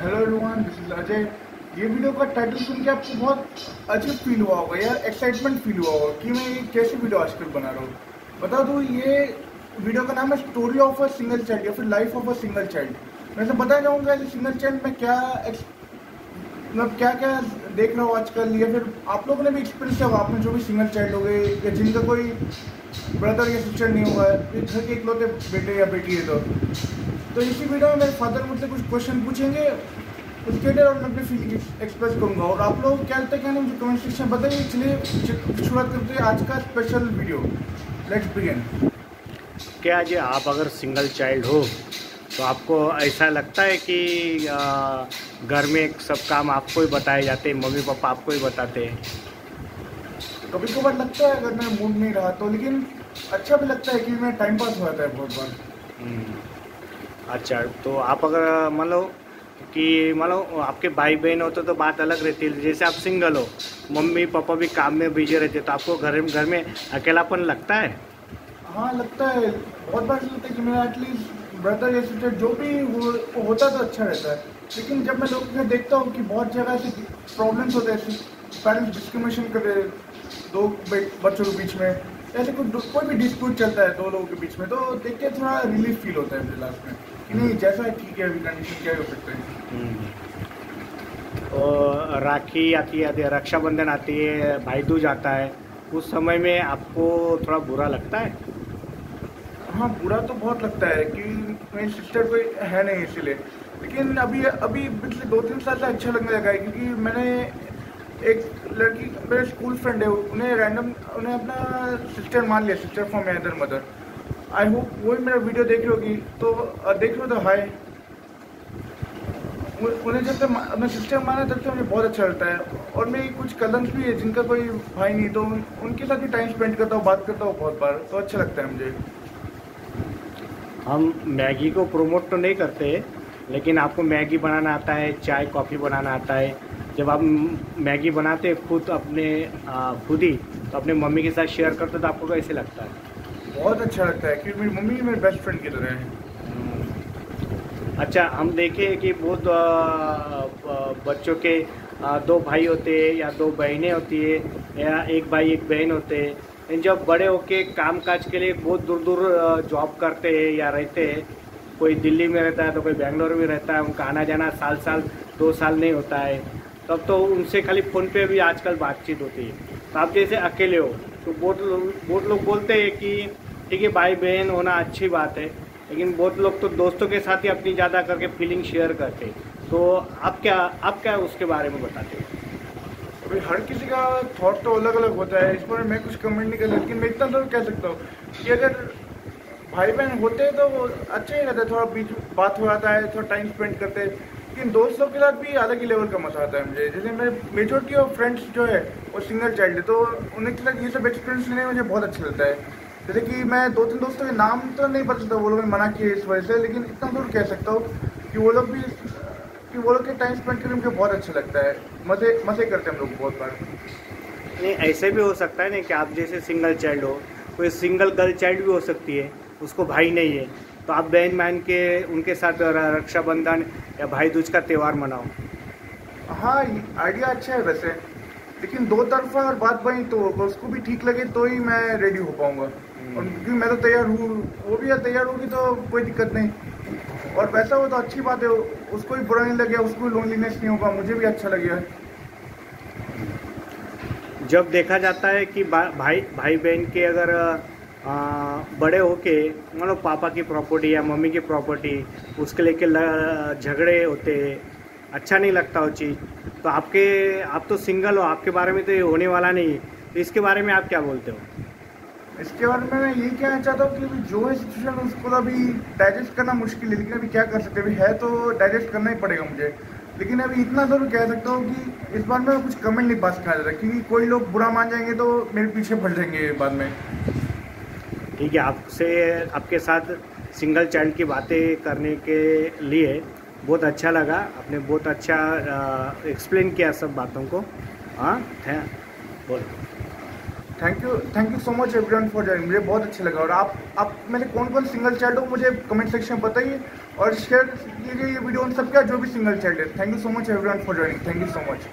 Hello everyone this is Ajay ये video का title सुन के आपको बहुत अजीब फील हुआ होगा यार एक्साइटमेंट फील हुआ होगा कि मैं ये कैसी वीडियो आजकल बना रहा हूँ। बता दूँ, ये वीडियो का नाम है story of a single child या फिर life of a single child मैं सब बताना चाहूँगा कि सिंगल चाइल्ड में क्या मतलब क्या क्या देख रहा हूँ आजकल, या फिर आप लोगों ने भी एक्सपीरियंस किया होगा आपने जो भी सिंगल चाइल्ड हो गए, या जिनका कोई ब्रदर या सिस्टर नहीं हुआ है घर के इकलौते बेटे या बेटी है तो। तो इसी वीडियो में मेरे फादर मुझसे कुछ क्वेश्चन पूछेंगे उसके लिए और मैं अपनी फीलिंग एक्सप्रेस करूँगा। और आप लोग क्या लगता है क्या मुझे कमेंट सेक्शन में बताइए इसलिए शुरुआत करते हैं आज का स्पेशल वीडियो लेट्स बिगिन क्या जी आप अगर सिंगल चाइल्ड हो तो आपको ऐसा लगता है कि घर में सब काम आपको ही बताए जाते हैं मम्मी पापा आपको ही बताते हैं? कभी कभार लगता है अगर मैं मूड नहीं रहा तो लेकिन अच्छा भी लगता है कि मैं टाइम पास हो जाता है बहुत बार। हम्म, अच्छा तो आप अगर मान लो कि मान लो आपके भाई बहन होते तो बात अलग रहती है। जैसे आप सिंगल हो मम्मी पापा भी काम में बिज़ी रहते तो आपको घर घर में अकेलापन लगता है? हाँ लगता है। बहुत बार लगता है कि मेरा एटलीस्ट ब्रदर या सिस्टर जो भी हो, होता तो अच्छा रहता है। लेकिन जब मैं लोगों को देखता हूँ कि बहुत जगह से प्रॉब्लम्स होते हैं पेरेंट्स डिस्क्रिमिनेशन कर रहे दो बच्चों के बीच में ऐसे कुछ कोई भी डिस्प्यूट चलता है दो लोगों के बीच में तो देख के थोड़ा रिलीफ फील होता है मुझे लास्ट में कि नहीं जैसा है ठीक है अभी कंडीशन क्या हो सकते हैं। हम्म। और राखी आती है रक्षाबंधन आती है भाई दूज आता है उस समय में आपको थोड़ा बुरा लगता है? हाँ बुरा तो बहुत लगता है कि मेरी सिस्टर कोई है नहीं इसीलिए। लेकिन अभी अभी पिछले दो तीन साल से अच्छा लगने लगा है क्योंकि मैंने एक लड़की, मेरे स्कूल फ्रेंड है, उन्हें रैंडम उन्हें अपना सिस्टर मान लिया sister for my other mother I hope वो वही मेरा वीडियो देख रही होगी तो देख रहे हो तो हाय उन्हें जब तक अपना सिस्टर माना, तब से मुझे बहुत अच्छा लगता है. और मेरी कुछ कलम्स भी है, जिनका कोई भाई नहीं तो उनके साथ भी टाइम स्पेंड करता हूँ, बात करता हूँ बहुत बार तो अच्छा लगता है मुझे. हम मैगी को प्रमोट तो नहीं करते, लेकिन आपको मैगी बनाना आता है, चाय कॉफ़ी बनाना आता है जब आप मैगी बनाते खुद अपने खुद ही तो अपने मम्मी के साथ शेयर करते तो आपको कैसे लगता है? बहुत अच्छा लगता है क्योंकि मेरी मम्मी मेरे बेस्ट फ्रेंड की तरह है। हम्म। अच्छा हम देखे कि बहुत बच्चों के दो भाई होते हैं या दो बहनें होती है या एक भाई एक बहन होते हैं। जब बड़े होके काम काज के लिए बहुत दूर दूर जॉब करते हैं या रहते हैं कोई दिल्ली में रहता है तो कोई बेंगलोर में रहता है उनका आना जाना साल साल दो साल नहीं होता है। तब तो उनसे खाली फ़ोन पे भी आजकल बातचीत होती है। तो आप जैसे अकेले हो तो बहुत लोग बहुत लोग बोलते हैं कि, ठीक है, भाई बहन होना अच्छी बात है। लेकिन बहुत लोग तो दोस्तों के साथ ही अपनी ज़्यादा करके फीलिंग शेयर करते हैं। तो आप क्या आप क्या उसके बारे में बताते हैं? अभी हर किसी का थॉट तो अलग अलग होता है। इस पर मैं कुछ कमेंट नहीं कर लेकिन मैं इतना ज़रूर कह सकता हूँ कि अगर भाई बहन होते तो वो अच्छे ही रहते थोड़ा बीच बात हो जाता है, थोड़ा टाइम स्पेंड करते लेकिन दोस्तों के साथ भी अलग ही लेवल का मज़ा आता है मुझे। जैसे मेरे मेजोरिटी ऑफ़ फ्रेंड्स जो है, वो सिंगल चाइल्ड है तो उन्हें के साथ ये सब एक्सपीरियंस लेने मुझे बहुत अच्छा लगता है। जैसे कि मैं दो तीन दोस्तों के नाम तो नहीं पता चलता, वो लोग मना किए इस वजह से, लेकिन इतना ज़रूर कह सकता हूँ कि वो लोग भी, कि वो लोग के टाइम स्पेंड करके मुझे बहुत अच्छा लगता है। मज़े मज़े करते हैं हम लोग बहुत बार। नहीं, ऐसे भी हो सकता है ना कि आप जैसे सिंगल चाइल्ड हो, कोई सिंगल गर्ल चाइल्ड भी हो सकती है, उसको भाई नहीं है। तो आप बहन बहन के उनके साथ रक्षाबंधन या भाई दूज का त्यौहार मनाओ। हाँ आइडिया अच्छा है वैसे। लेकिन दो तरफा अगर बात बनी तो उसको भी ठीक लगे तो ही मैं रेडी हो पाऊँगा। हम्म। और क्योंकि मैं तो तैयार हूँ वो भी तैयार होगी तो कोई दिक्कत नहीं। और वैसा हो तो अच्छी बात है उसको भी बुरा नहीं लगे उसको भी लोनलीनेस नहीं होगा मुझे भी अच्छा लगेगा। जब देखा जाता है कि भाई भाई बहन के अगर आ, बड़े होके मतलब पापा की प्रॉपर्टी या मम्मी की प्रॉपर्टी उसके लेके झगड़े होते अच्छा नहीं लगता वो चीज़। तो आपके आप तो सिंगल हो आपके बारे में तो ये होने वाला नहीं। तो इसके बारे में आप क्या बोलते हो? इसके बारे में मैं यही कहना चाहता हूँ कि जो सिचुएशन उसको तो अभी डाइजेस्ट करना मुश्किल है लेकिन अभी क्या कर सकते अभी है तो डाइजेस्ट करना ही पड़ेगा मुझे। लेकिन अभी इतना ज़रूर कह सकता हूँ कि इस बार में कुछ कमेंट नहीं पास करा जाता क्योंकि कोई लोग बुरा मान जाएँगे तो मेरे पीछे फट जाएँगे बाद में। ठीक है, आपसे, आपके साथ सिंगल चाइल्ड की बातें करने के लिए बहुत अच्छा लगा। आपने बहुत अच्छा एक्सप्लेन किया सब बातों को। हाँ बोल। Thank you thank you so much everyone for joining मुझे बहुत अच्छा लगा और आप आप मेरे कौन कौन सिंगल चाइल्ड हो, मुझे कमेंट सेक्शन में बताइए और शेयर कीजिए ये वीडियो उन सबका, जो भी सिंगल चाइल्ड है। Thank you so much everyone for joining thank you so much